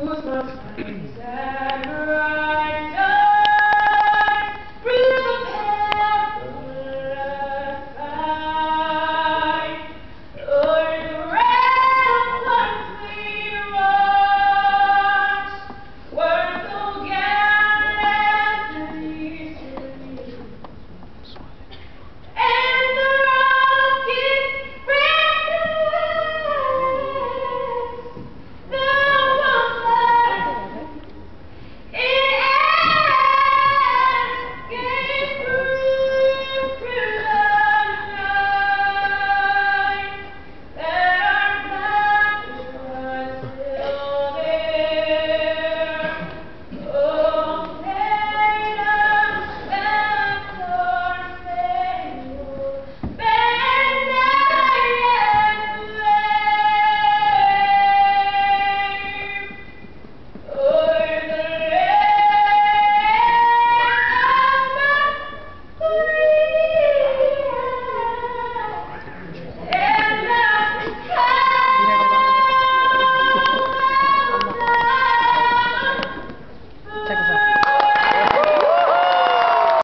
Whose love ever